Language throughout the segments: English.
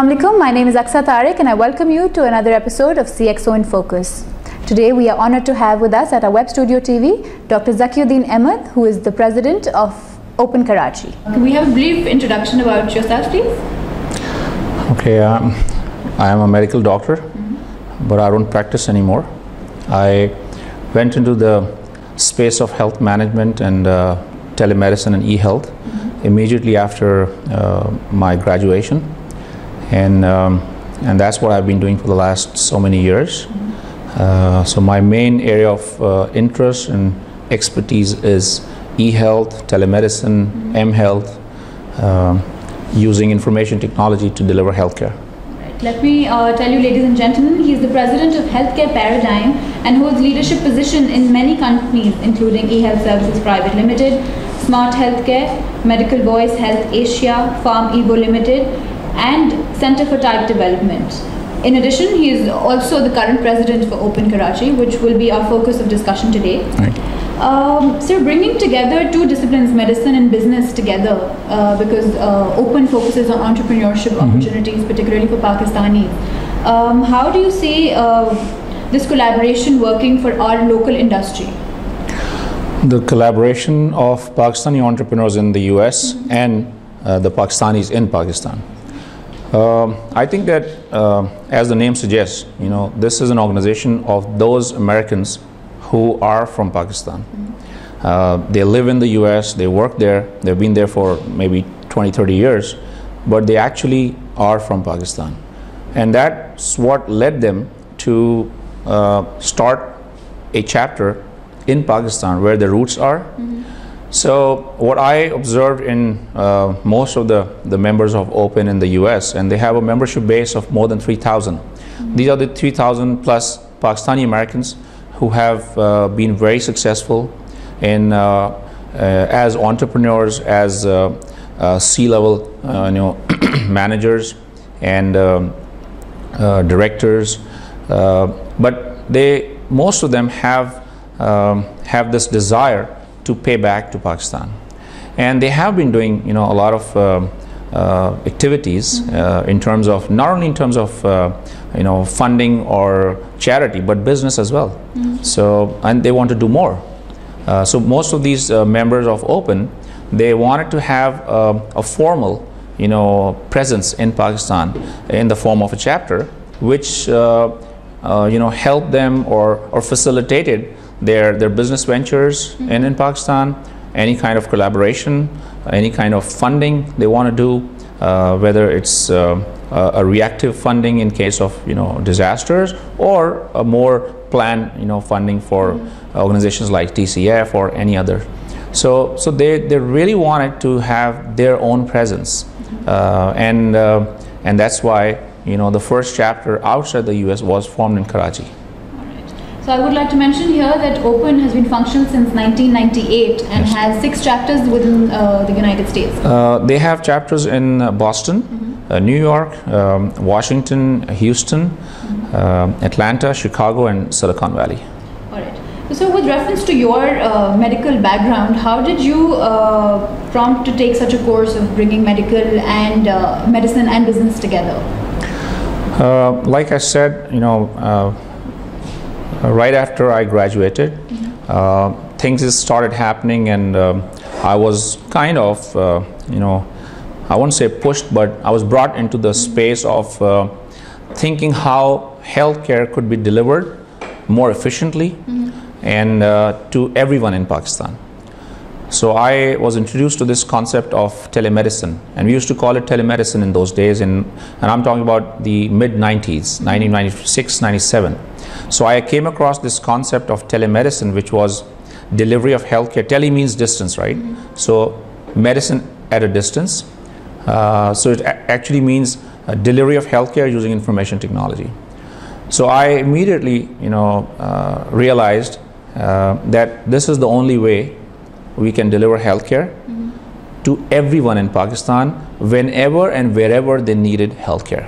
Assalamu alaikum. My name is Aksa Tariq and I welcome you to another episode of CXO in Focus. Today we are honored to have with us at our web studio TV Dr. Zakiuddin Ahmed, who is the president of Open Karachi. Can we have a brief introduction about yourself, please? Okay, um, I am a medical doctor, mm-hmm. but I don't practice anymore. I went into the space of health management and uh, telemedicine and e-health mm-hmm. immediately after uh, my graduation and um, and that's what I've been doing for the last so many years. Uh, so my main area of uh, interest and expertise is e-health, telemedicine, m-health, uh, using information technology to deliver healthcare. Let me uh, tell you, ladies and gentlemen, he is the president of Healthcare Paradigm and holds leadership position in many companies, including eHealth Services Private Limited, Smart Healthcare, Medical Voice Health Asia, PharmEvo Limited, and Center for Type Development. In addition, he is also the current president for Open Karachi, which will be our focus of discussion today. Right. Um, so, bringing together two disciplines, medicine and business, together, uh, because uh, Open focuses on entrepreneurship mm-hmm. opportunities, particularly for Pakistanis. Um, how do you see uh, this collaboration working for our local industry? The collaboration of Pakistani entrepreneurs in the US mm-hmm. and uh, the Pakistanis in Pakistan. Um, I think that, uh, as the name suggests, you know, this is an organization of those Americans who are from Pakistan. Uh, they live in the U.S., they work there, they've been there for maybe 20, 30 years, but they actually are from Pakistan. And that's what led them to uh, start a chapter in Pakistan where the roots are. Mm-hmm so what I observed in uh, most of the, the members of Open in the US, and they have a membership base of more than 3,000. Mm-hmm. These are the 3,000 plus Pakistani Americans who have uh, been very successful in uh, uh as entrepreneurs, as uh, uh, C-level you know, managers and um, directors. but they, most of them have, um, have this desire to pay back to Pakistan. And they have been doing, you know, a lot of uh, uh, activities uh, in terms of not only in terms of uh, you know funding or charity, but business as well. Mm-hmm. So and they want to do more. Uh, so most of these uh, members of Open, they wanted to have a formal, you know, presence in Pakistan in the form of a chapter, which you know helped them or or facilitated their, their business ventures mm-hmm. in, in Pakistan, any kind of collaboration, any kind of funding they want to do, uh, whether it's uh, a reactive funding in case of you know disasters or a more planned you know funding for mm-hmm. organizations like TCF or any other. So so they, they really wanted to have their own presence, mm-hmm. uh, and uh, and that's why you know the first chapter outside the U.S. was formed in Karachi. So I would like to mention here that Open has been functioning since 1998 and yes. has six chapters within uh, the United States. Uh, they have chapters in uh, Boston, mm-hmm. Uh, New York, um, Washington, Houston, mm-hmm. Uh, Atlanta, Chicago, and Silicon Valley. All right. So, with reference to your uh, medical background, how did you prompt to take such a course of bringing medical and medicine and business together? like I said, you know uh, right after I graduated, uh, things started happening, and um, I was kind of, uh, you know, I won't say pushed, but I was brought into the space of thinking how healthcare could be delivered more efficiently mm-hmm. and uh, to everyone in Pakistan. So I was introduced to this concept of telemedicine, and we used to call it telemedicine in those days, in, and I'm talking about the mid 90s, 1996, 97. So I came across this concept of telemedicine, which was delivery of healthcare. Tele means distance, right? Mm-hmm. So medicine at a distance. Uh, so it a- actually means delivery of healthcare using information technology. So I immediately, you know, uh, realized uh, that this is the only way we can deliver healthcare mm-hmm. to everyone in Pakistan whenever and wherever they needed healthcare.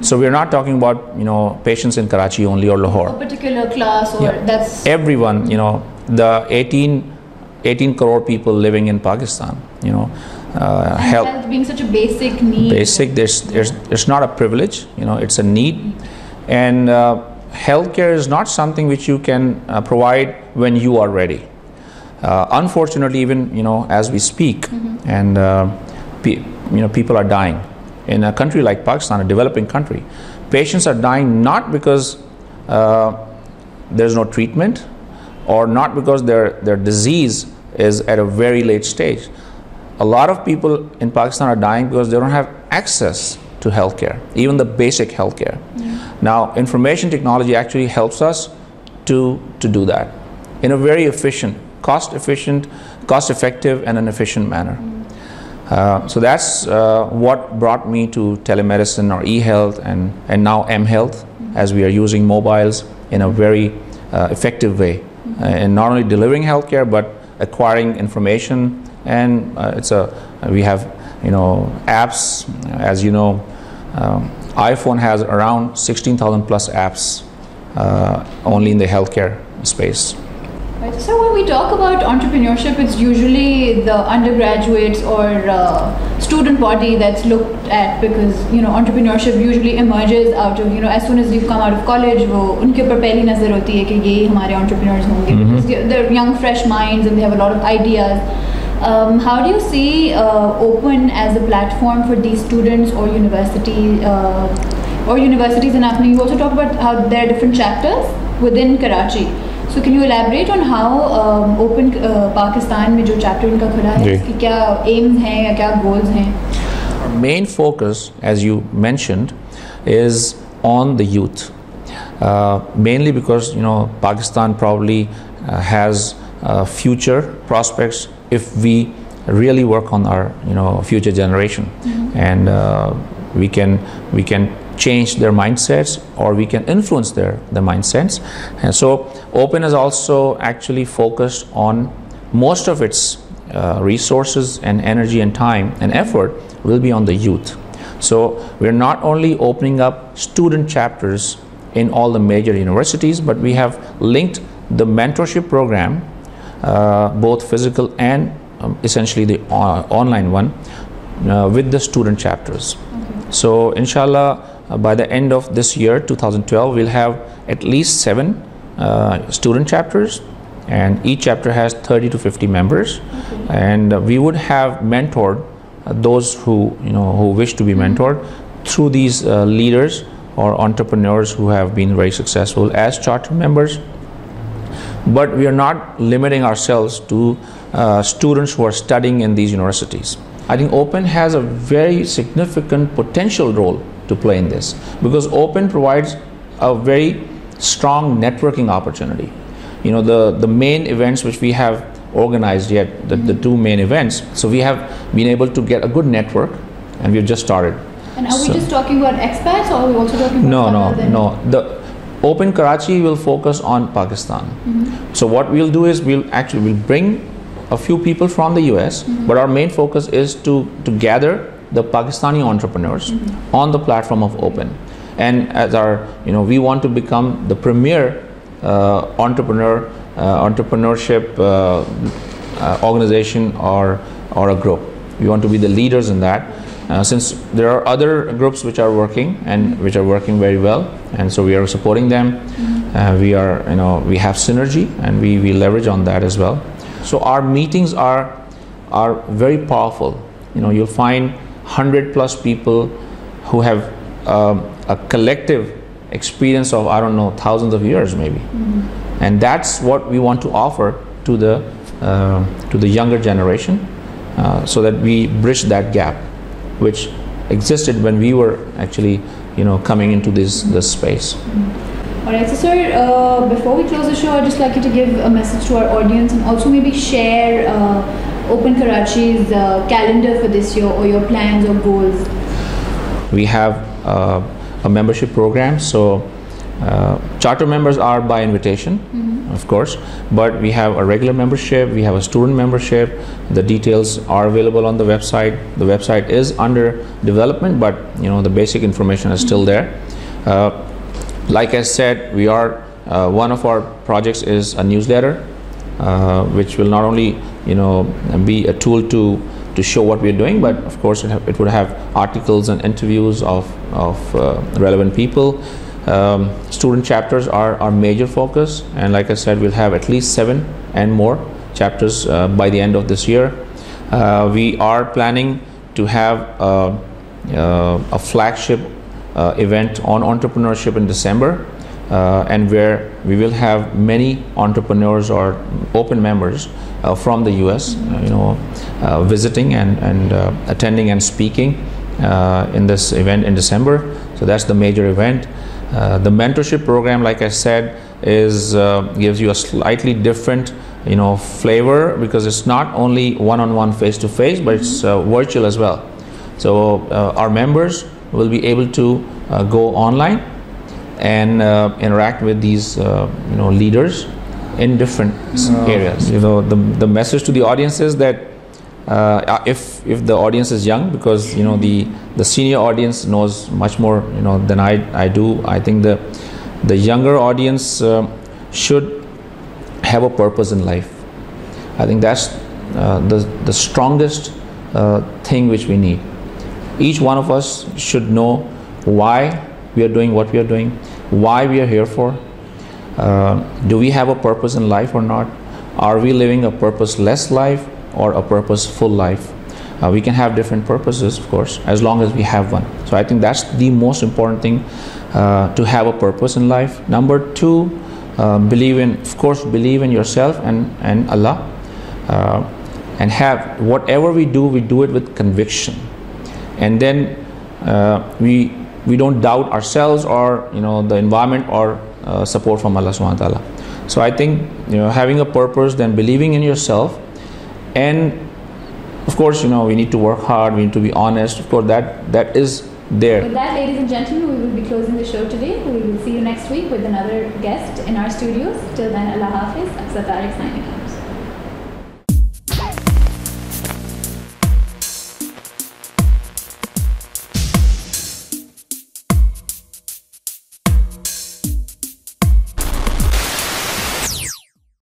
So we're not talking about you know patients in Karachi only or Lahore. A particular class or yeah. that's everyone. You know the 18, 18 crore people living in Pakistan. You know uh, health health being such a basic need. basic. There's, there's, it's not a privilege, you know, it's a need. And uh, healthcare is not something which you can uh, provide when you are ready. Uh, unfortunately, even, you know, as we speak, and, uh, pe- you know, people are dying. In a country like Pakistan, a developing country, patients are dying not because uh, there's no treatment or not because their, their disease is at a very late stage. A lot of people in Pakistan are dying because they don't have access to healthcare, even the basic healthcare. Now, information technology actually helps us to, to do that in a very efficient, cost efficient, cost effective, and an efficient manner. Uh, so that's uh, what brought me to telemedicine or e-health and, and now m-health as we are using mobiles in a very uh, effective way. Uh, in not only delivering healthcare but acquiring information. And uh, it's a we have you know apps. As you know um, iphone has around 16000 plus apps uh, only in the healthcare space Right. So when we talk about entrepreneurship, it's usually the undergraduates or uh, student body that's looked at because you know entrepreneurship usually emerges out of you know as soon as you've come out of college, वो उनके ऊपर पहली नजर होती है कि ये हमारे entrepreneurs होंगे because they're- they're young, fresh minds and they have a lot of ideas. Um, how do you see uh, Open as a platform for these students or university uh, or universities in Afghanistan? You also talk about how there are different chapters within Karachi. So can you elaborate on how um, Open uh, Pakistan में जो chapter इनका खड़ा है जी। इसकी क्या aims हैं या क्या goals हैं? Our main focus, as you mentioned, is on the youth. Uh, mainly because you know Pakistan probably uh, has uh, future prospects if we really work on our you know future generation, and uh, we can we can change their mindsets or we can influence their their mindsets. And so Open is also actually focused on most of its uh, resources and energy and time and effort will be on the youth. So we're not only opening up student chapters in all the major universities, but we have linked the mentorship program, uh, both physical and um, essentially the uh, online one, uh, with the student chapters. So inshallah, by the end of this year, 2012, we'll have at least seven uh, student chapters, and each chapter has 30 to 50 members, and uh, we would have mentored uh, those who you know who wish to be mentored through these uh, leaders or entrepreneurs who have been very successful as charter members. But we are not limiting ourselves to uh, students who are studying in these universities. I think Open has a very significant potential role to play in this because Open provides a very strong networking opportunity. You know, the, the main events which we have organized yet, the, the mm-hmm. two main events, so we have been able to get a good network and we've just started. And are we just talking about expats or are we also talking about No, no, no. The Open Karachi will focus on Pakistan. Mm-hmm. So what we'll do is we'll actually we'll bring a few people from the US, mm-hmm. but our main focus is to to gather the Pakistani entrepreneurs on the platform of Open. And as our, you know, we want to become the premier uh, entrepreneur uh, entrepreneurship uh, uh, organization or or a group. We want to be the leaders in that. Uh, since there are other groups which are working and which are working very well, and so we are supporting them. Uh, we are, you know, we have synergy and we, we leverage on that as well. So our meetings are are very powerful. You know, you'll find hundred plus people who have um, a collective experience of I don't know thousands of years maybe, and that's what we want to offer to the uh, to the younger generation, uh, so that we bridge that gap, which existed when we were actually you know coming into this this space. Alright, so sir, uh, before we close the show, I'd just like you to give a message to our audience and also maybe share uh, Open Karachi's uh, calendar for this year or your plans or goals. We have uh, a membership program, so uh, charter members are by invitation, of course, but we have a regular membership, we have a student membership. The details are available on the website. The website is under development, but you know the basic information is still there. Uh, like I said, we are uh, one of our projects is a newsletter, uh, which will not only you know be a tool to to show what we're doing, but of course it, it would have articles and interviews of, of uh, relevant people. Um, student chapters are our major focus, and like I said, we'll have at least seven and more chapters uh, by the end of this year. Uh, we are planning to have uh, a flagship event on entrepreneurship in December. Uh, and where we will have many entrepreneurs or open members uh, from the US, uh, you know, visiting and, and attending and speaking in this event in December. So that's the major event. the mentorship program, like I said, is gives you a slightly different you know flavor because it's not only one-on-one face-to-face but it's uh, virtual as well so uh, our members will be able to uh, go online and uh, interact with these uh, you know leaders in different areas. You know the, the message to the audience is that uh, if if the audience is young because you know the the senior audience knows much more you know than I I do I think the the younger audience uh, should have a purpose in life. I think that's uh, the the strongest uh, thing which we need. Each one of us should know why we are doing what we are doing, why we are here for. Uh, do we have a purpose in life or not? Are we living a purposeless life or a purposeful life? Uh, we can have different purposes, of course, as long as we have one. So I think that's the most important thing uh, to have a purpose in life. Number two, uh, believe in, of course, believe in yourself and, and Allah. Uh, and have whatever we do, we do it with conviction. And then uh, we we don't doubt ourselves or you know the environment or uh, support from Allah subhanahu wa ta'ala. So I think you know having a purpose, then believing in yourself, and of course you know we need to work hard. We need to be honest. Of course that that is there. With that, ladies and gentlemen, we will be closing the show today. We will see you next week with another guest in our studios. Till then, Allah Hafiz. Aksa Tariq signing.